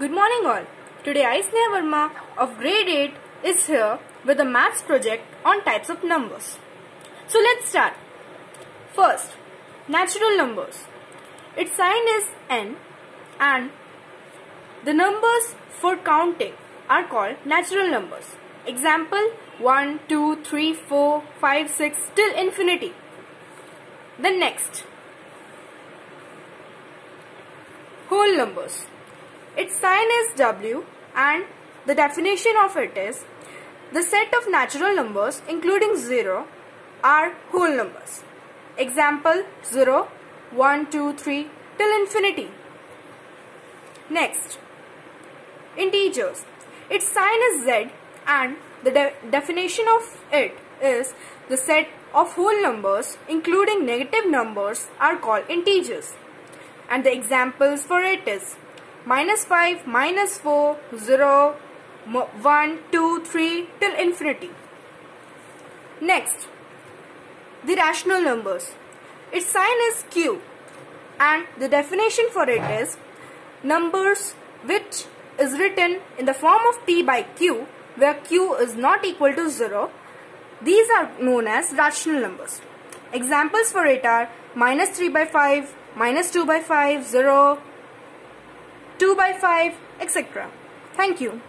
Good morning all. Today I Sneha Verma of grade 8 is here with a maths project on types of numbers. So let's start. First, natural numbers. Its sign is n and the numbers for counting are called natural numbers. Example 1, 2, 3, 4, 5, 6 till infinity. The next. Whole numbers. Its sign is W and the definition of it is the set of natural numbers including 0 are whole numbers. Example 0, 1, 2, 3 till infinity. Next, integers. Its sign is Z and the de definition of it is the set of whole numbers including negative numbers are called integers. And the examples for it is minus 5, minus 4, 0, 1, 2, 3 till infinity. Next, the rational numbers. Its sign is Q and the definition for it is numbers which is written in the form of P by Q where Q is not equal to 0. These are known as rational numbers. Examples for it are minus 3 by 5, minus 2 by 5, 0, 2 by 5, etc. Thank you.